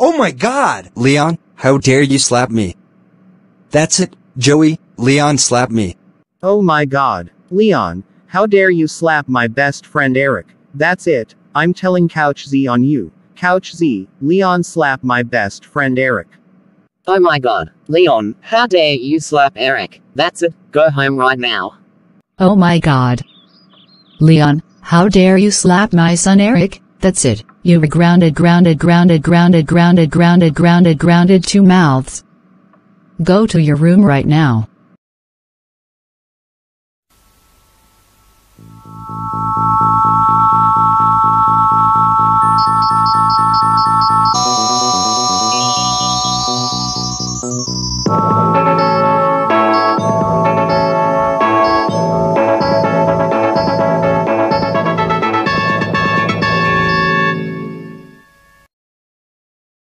Oh my god! Leon, how dare you slap me? That's it, Joey, Leon slapped me. Oh my god. Leon, how dare you slap my best friend Eric? That's it. I'm telling Coach Z on you. Coach Z, Leon slap my best friend Eric. Oh my god, Leon, how dare you slap Eric? That's it, go home right now. Oh my god. Leon, how dare you slap my son Eric? That's it. You were grounded, grounded, grounded, grounded, grounded, grounded, grounded, grounded two mouths. Go to your room right now.